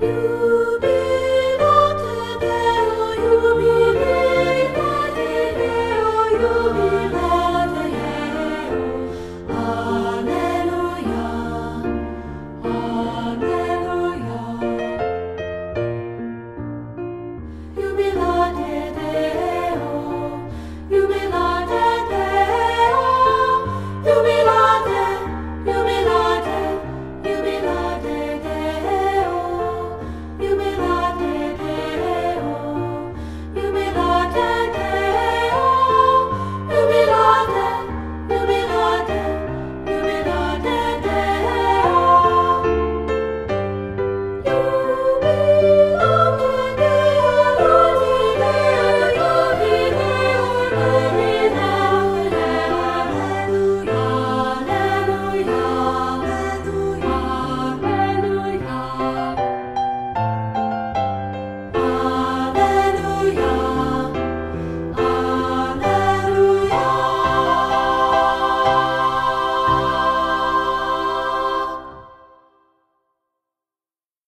You.